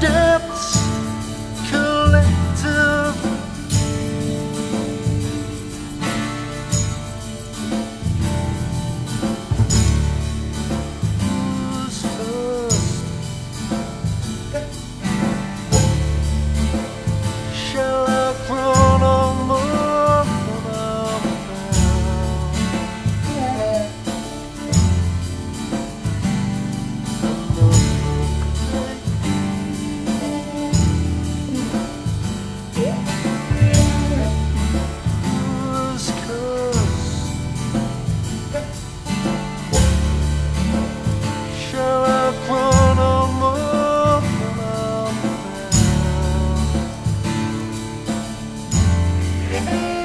depths What's